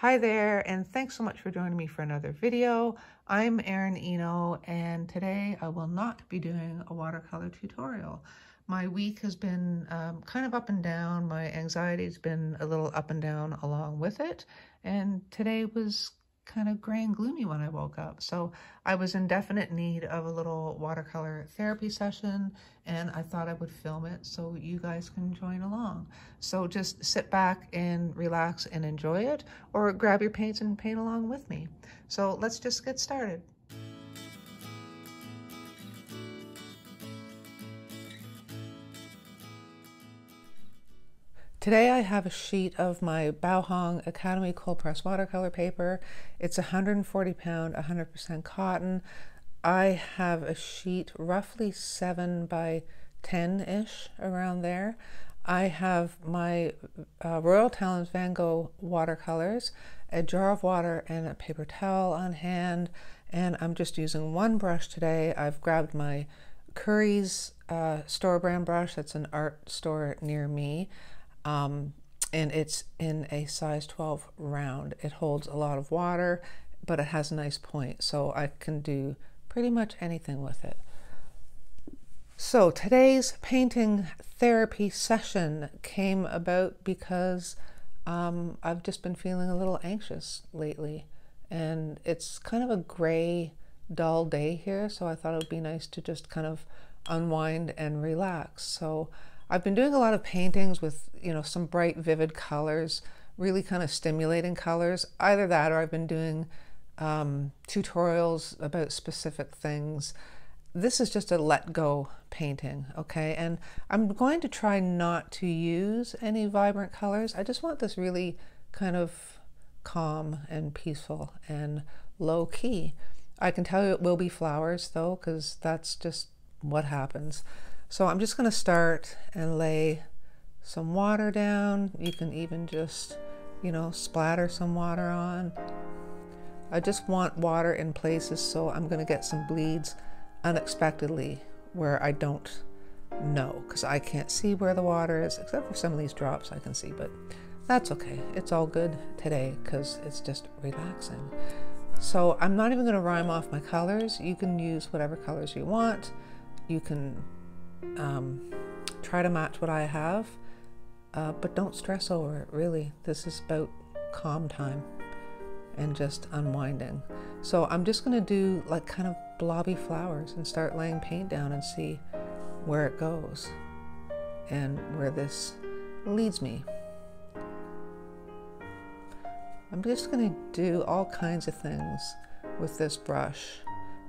Hi there, and thanks so much for joining me for another video. I'm Erin Eno, and today I will not be doing a watercolor tutorial. My week has been um, kind of up and down. My anxiety's been a little up and down along with it, and today was kind of gray and gloomy when I woke up. So I was in definite need of a little watercolor therapy session and I thought I would film it so you guys can join along. So just sit back and relax and enjoy it or grab your paints and paint along with me. So let's just get started. Today I have a sheet of my Baohong Academy cold press watercolor paper. It's 140 pound, 100% cotton. I have a sheet roughly 7 by 10-ish around there. I have my uh, Royal Talens Van Gogh watercolors, a jar of water and a paper towel on hand, and I'm just using one brush today. I've grabbed my Curry's uh, store brand brush. That's an art store near me. Um, and it's in a size 12 round. It holds a lot of water, but it has a nice point, so I can do pretty much anything with it. So today's painting therapy session came about because um, I've just been feeling a little anxious lately, and it's kind of a gray, dull day here, so I thought it would be nice to just kind of unwind and relax. So I've been doing a lot of paintings with, you know, some bright, vivid colors, really kind of stimulating colors. Either that or I've been doing um, tutorials about specific things. This is just a let go painting, okay? And I'm going to try not to use any vibrant colors. I just want this really kind of calm and peaceful and low key. I can tell you it will be flowers though, because that's just what happens. So I'm just going to start and lay some water down. You can even just, you know, splatter some water on. I just want water in places so I'm going to get some bleeds unexpectedly where I don't know because I can't see where the water is except for some of these drops I can see but that's okay it's all good today because it's just relaxing so I'm not even going to rhyme off my colors you can use whatever colors you want you can um, try to match what I have, uh, but don't stress over it, really. This is about calm time and just unwinding. So I'm just going to do like kind of blobby flowers and start laying paint down and see where it goes and where this leads me. I'm just going to do all kinds of things with this brush.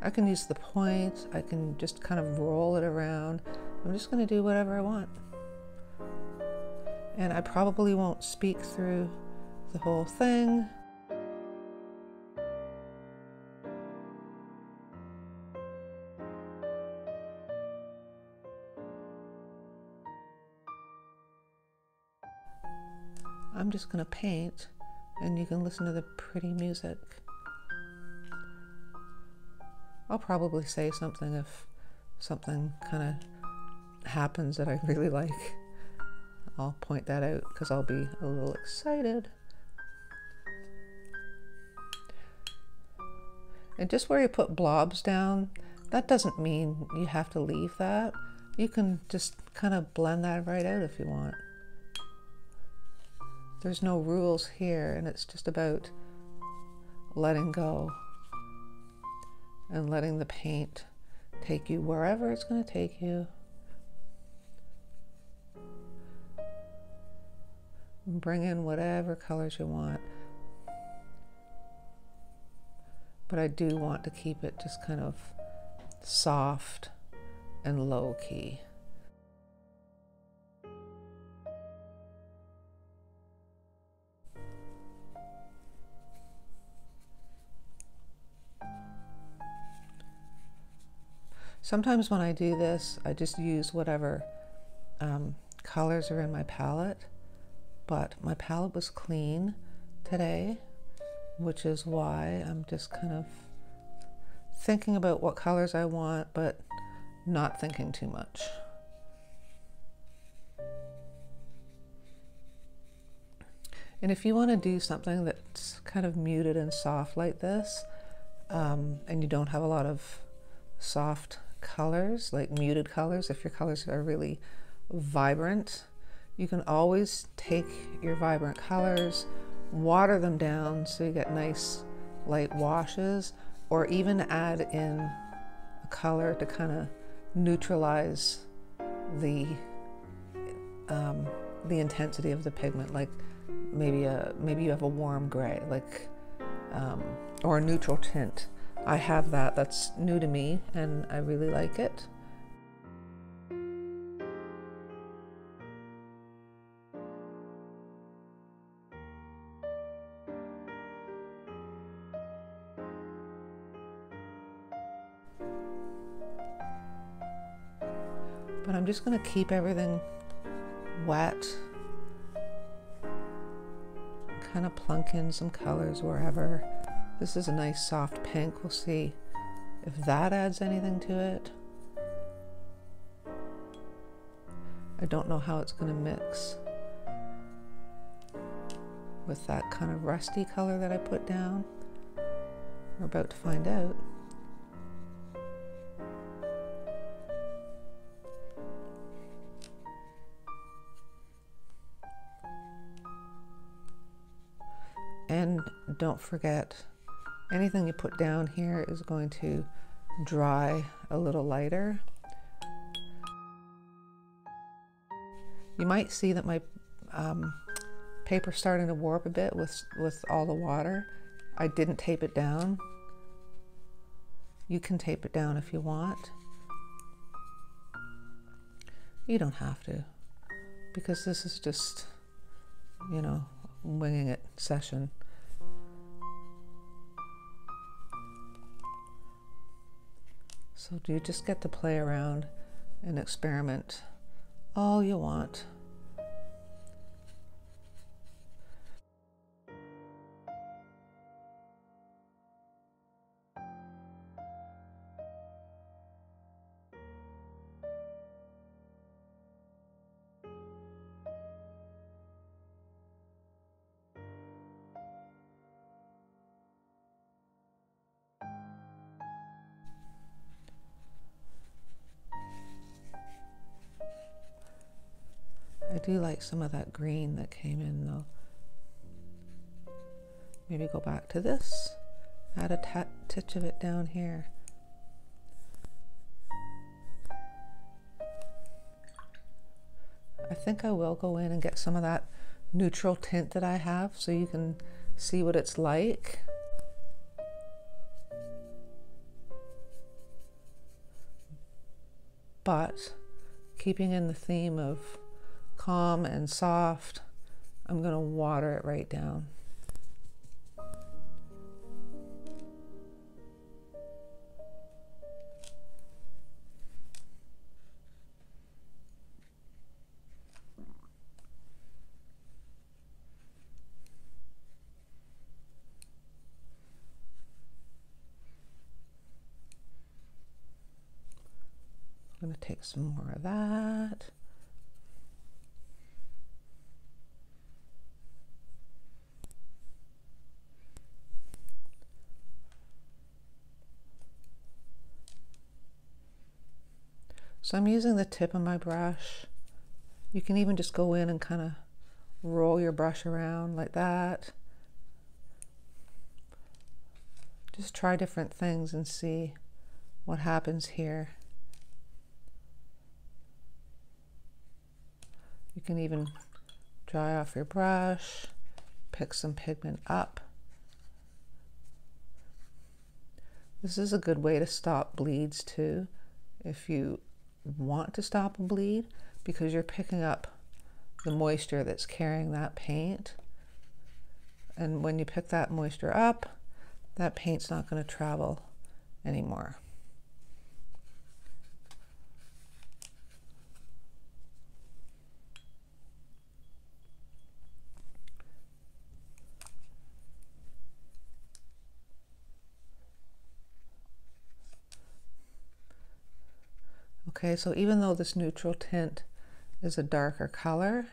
I can use the point, I can just kind of roll it around. I'm just going to do whatever I want. And I probably won't speak through the whole thing. I'm just going to paint and you can listen to the pretty music. I'll probably say something if something kind of happens that I really like. I'll point that out because I'll be a little excited. And just where you put blobs down, that doesn't mean you have to leave that. You can just kind of blend that right out if you want. There's no rules here and it's just about letting go and letting the paint take you wherever it's going to take you. Bring in whatever colors you want. But I do want to keep it just kind of soft and low key. Sometimes when I do this, I just use whatever um, colors are in my palette, but my palette was clean today, which is why I'm just kind of thinking about what colors I want, but not thinking too much. And if you want to do something that's kind of muted and soft like this, um, and you don't have a lot of soft colors, like muted colors, if your colors are really vibrant, you can always take your vibrant colors, water them down so you get nice light washes, or even add in a color to kind of neutralize the um, the intensity of the pigment. Like maybe a maybe you have a warm gray, like um, or a neutral tint. I have that. That's new to me, and I really like it. But I'm just going to keep everything wet. Kind of plunk in some colors wherever. This is a nice soft pink. We'll see if that adds anything to it. I don't know how it's going to mix with that kind of rusty color that I put down. We're about to find out. And don't forget, anything you put down here is going to dry a little lighter. You might see that my um, paper starting to warp a bit with, with all the water. I didn't tape it down. You can tape it down if you want. You don't have to because this is just, you know, winging it session. So do you just get to play around and experiment all you want. I do like some of that green that came in though. Maybe go back to this, add a touch of it down here. I think I will go in and get some of that neutral tint that I have so you can see what it's like. But keeping in the theme of calm and soft, I'm going to water it right down. I'm going to take some more of that. So I'm using the tip of my brush. You can even just go in and kind of roll your brush around like that. Just try different things and see what happens here. You can even dry off your brush, pick some pigment up. This is a good way to stop bleeds too. If you want to stop a bleed because you're picking up the moisture that's carrying that paint. And when you pick that moisture up, that paint's not going to travel anymore. Okay, so even though this neutral tint is a darker color,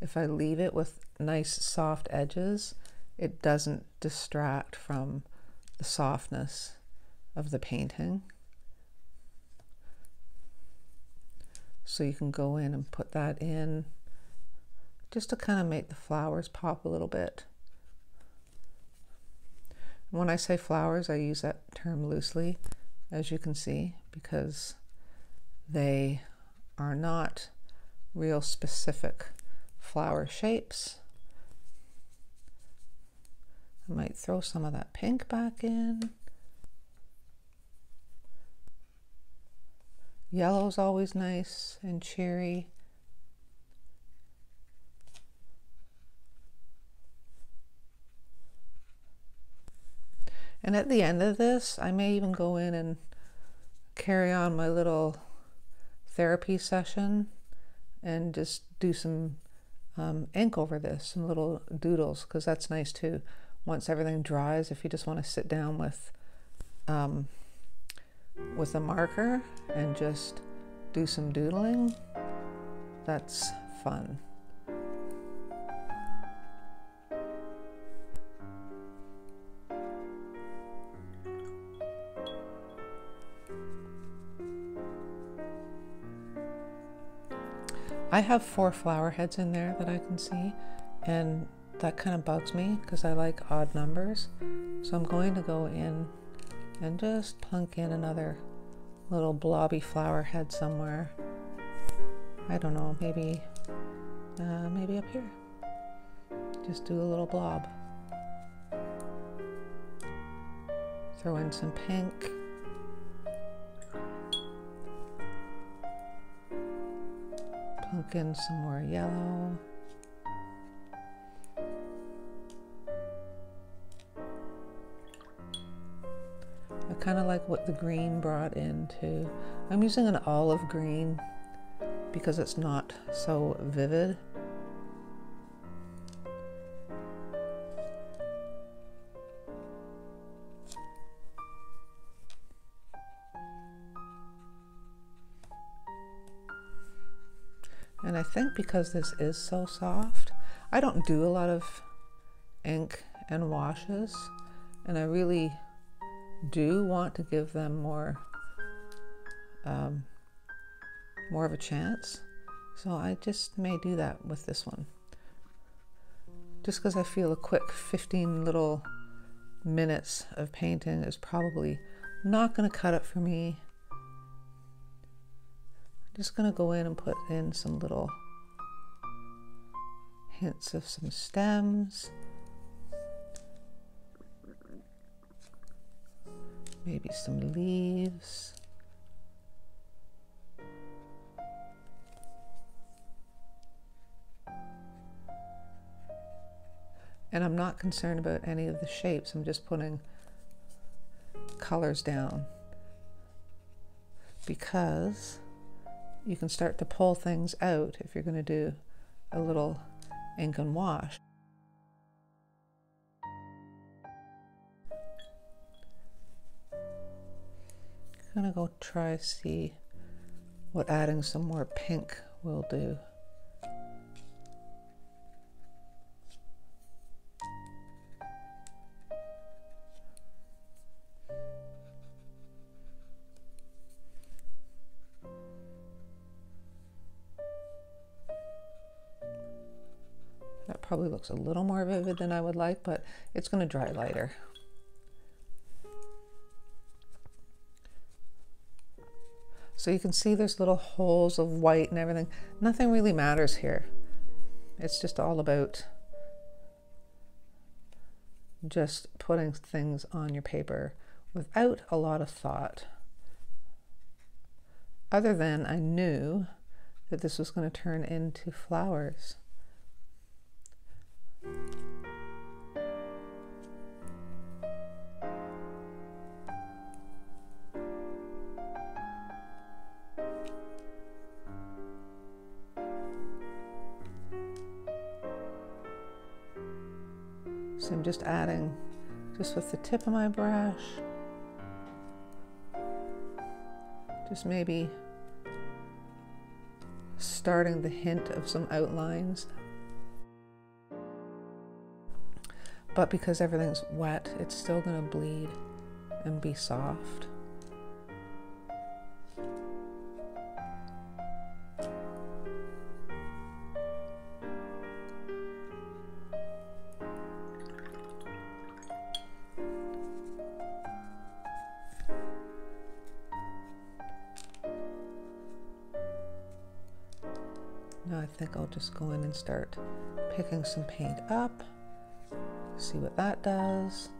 if I leave it with nice soft edges, it doesn't distract from the softness of the painting. So you can go in and put that in just to kind of make the flowers pop a little bit. When I say flowers, I use that term loosely, as you can see, because they are not real specific flower shapes. I might throw some of that pink back in. Yellow's always nice and cheery. And at the end of this, I may even go in and carry on my little therapy session and just do some um, ink over this, some little doodles, because that's nice too. Once everything dries, if you just want to sit down with um, with a marker and just do some doodling, that's fun. I have four flower heads in there that I can see and that kind of bugs me because I like odd numbers. So I'm going to go in and just plunk in another little blobby flower head somewhere. I don't know, maybe, uh, maybe up here. Just do a little blob. Throw in some pink. In some more yellow. I kind of like what the green brought into. I'm using an olive green because it's not so vivid. Think because this is so soft, I don't do a lot of ink and washes, and I really do want to give them more um, more of a chance. So I just may do that with this one. Just because I feel a quick 15 little minutes of painting is probably not going to cut it for me. I'm just going to go in and put in some little hints of some stems. maybe some leaves. And I'm not concerned about any of the shapes. I'm just putting colors down because you can start to pull things out if you're going to do a little ink can wash. I'm gonna go try see what adding some more pink will do. Looks a little more vivid than I would like, but it's going to dry lighter. So you can see there's little holes of white and everything. Nothing really matters here. It's just all about just putting things on your paper without a lot of thought. Other than I knew that this was going to turn into flowers. I'm just adding just with the tip of my brush. Just maybe starting the hint of some outlines. But because everything's wet, it's still gonna bleed and be soft. I think I'll just go in and start picking some paint up, see what that does.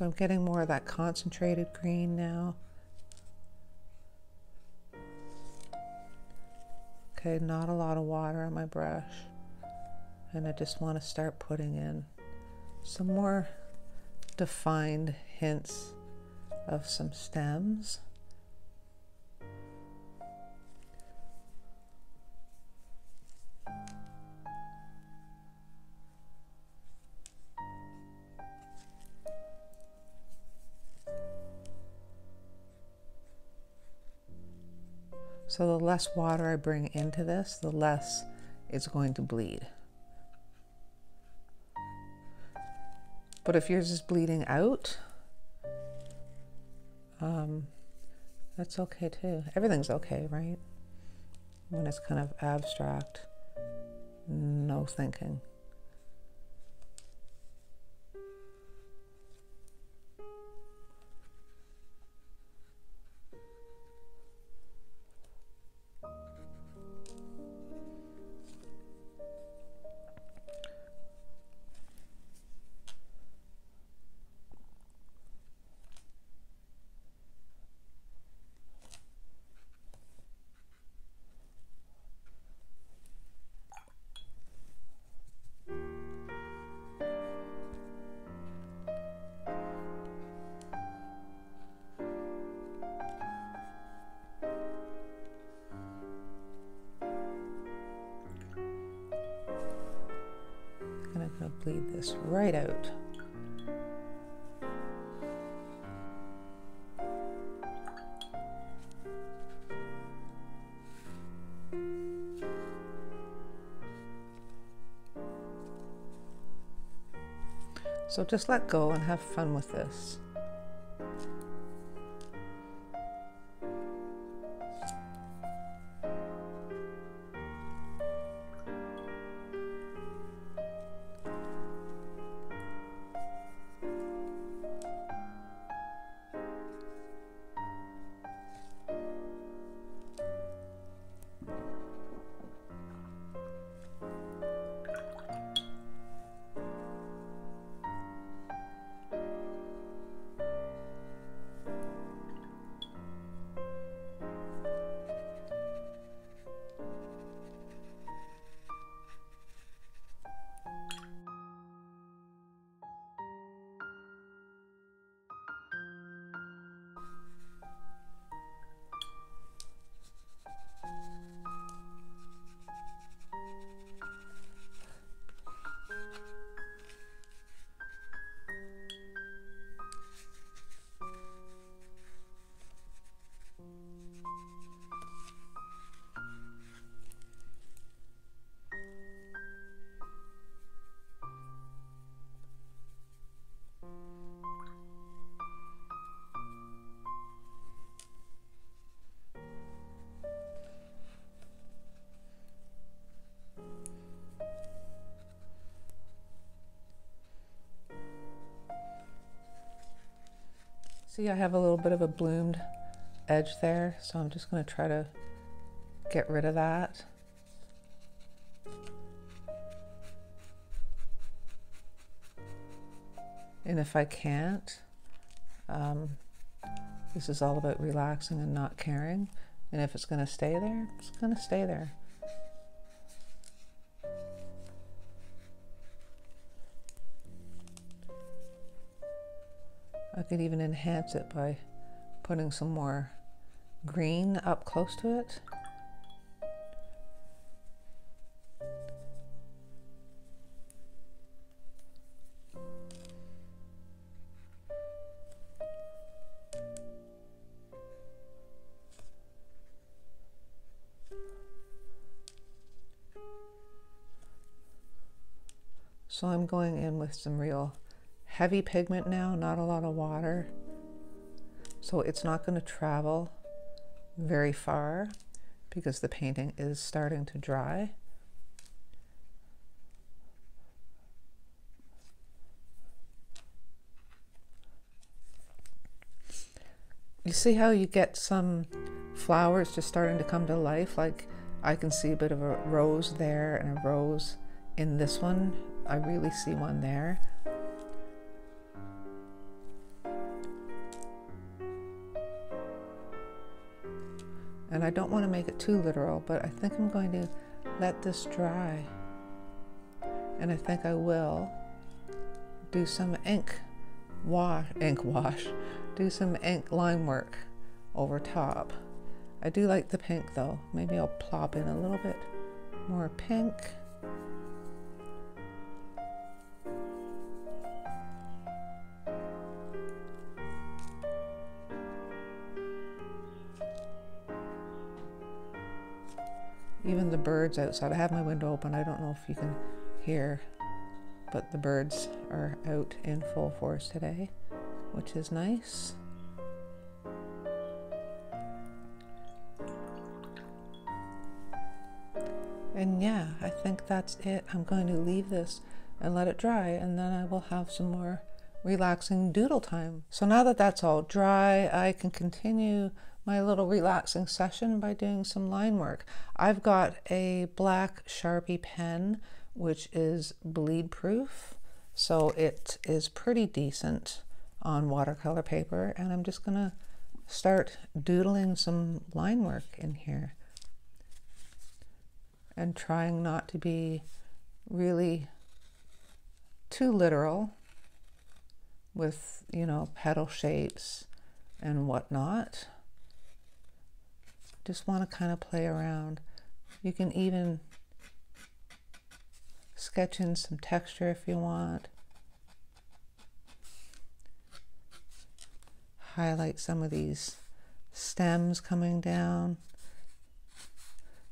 So I'm getting more of that concentrated green now. Okay, not a lot of water on my brush. And I just want to start putting in some more defined hints of some stems. So the less water I bring into this, the less it's going to bleed. But if yours is bleeding out, um, that's okay too. Everything's okay, right? When it's kind of abstract, no thinking. Bleed this right out. So just let go and have fun with this. See, I have a little bit of a bloomed edge there, so I'm just going to try to get rid of that. And if I can't, um, this is all about relaxing and not caring. And if it's going to stay there, it's going to stay there. Could even enhance it by putting some more green up close to it. So I'm going in with some real heavy pigment now, not a lot of water. So it's not going to travel very far because the painting is starting to dry. You see how you get some flowers just starting to come to life? Like I can see a bit of a rose there and a rose in this one. I really see one there. And I don't want to make it too literal, but I think I'm going to let this dry. And I think I will do some ink wash, ink wash, do some ink line work over top. I do like the pink though. Maybe I'll plop in a little bit more pink. Even the birds outside. I have my window open. I don't know if you can hear, but the birds are out in full force today, which is nice. And yeah, I think that's it. I'm going to leave this and let it dry, and then I will have some more relaxing doodle time. So now that that's all dry, I can continue my little relaxing session by doing some line work. I've got a black Sharpie pen, which is bleed proof. So it is pretty decent on watercolor paper. And I'm just gonna start doodling some line work in here and trying not to be really too literal with, you know, petal shapes and whatnot just want to kind of play around. You can even sketch in some texture if you want. Highlight some of these stems coming down.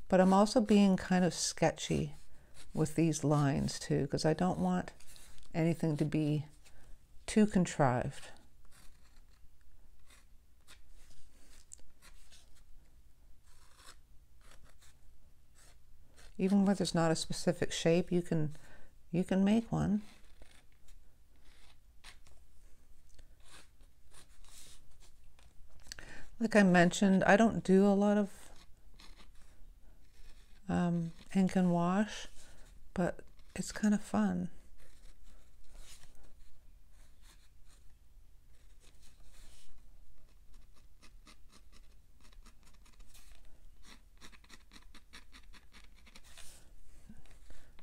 But I'm also being kind of sketchy with these lines too, because I don't want anything to be too contrived. even where there's not a specific shape you can you can make one like I mentioned I don't do a lot of um, ink and wash but it's kind of fun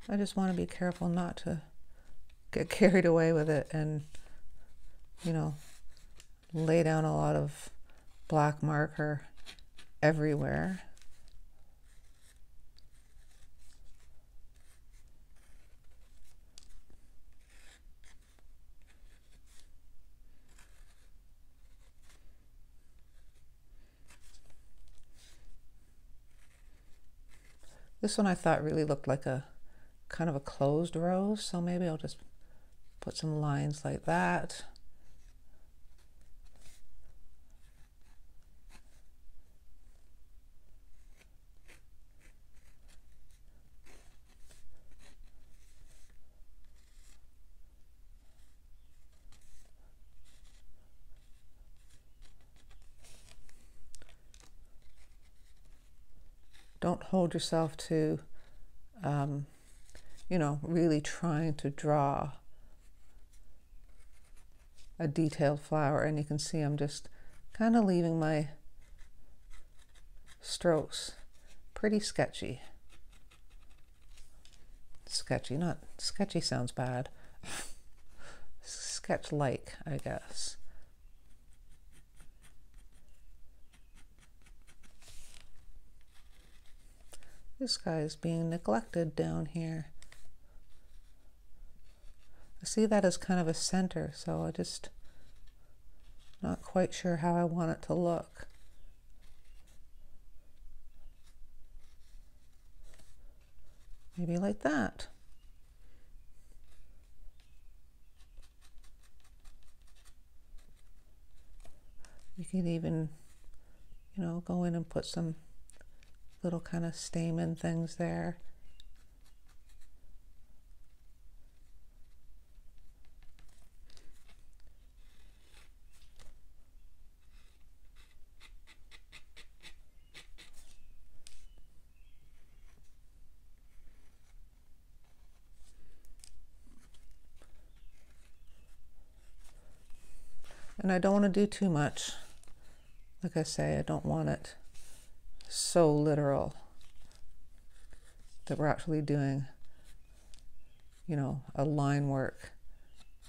I just want to be careful not to get carried away with it and, you know, lay down a lot of black marker everywhere. This one I thought really looked like a kind of a closed rose, so maybe I'll just put some lines like that. don't hold yourself to, um, you know, really trying to draw a detailed flower. And you can see I'm just kind of leaving my strokes pretty sketchy. Sketchy, not sketchy sounds bad. Sketch like, I guess. This guy is being neglected down here. I see that as kind of a center, so I just not quite sure how I want it to look. Maybe like that. You can even, you know, go in and put some little kind of stamen things there. And I don't want to do too much. Like I say, I don't want it so literal that we're actually doing, you know, a line work,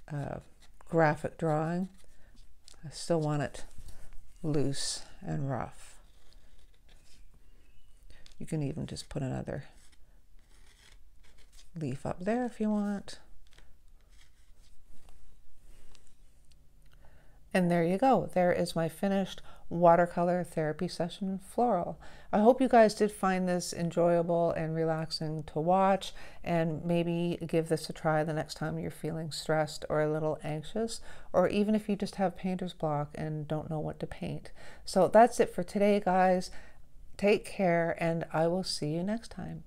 uh, graphic drawing. I still want it loose and rough. You can even just put another leaf up there if you want. And there you go. There is my finished watercolor therapy session floral. I hope you guys did find this enjoyable and relaxing to watch and maybe give this a try the next time you're feeling stressed or a little anxious or even if you just have painter's block and don't know what to paint. So that's it for today guys. Take care and I will see you next time.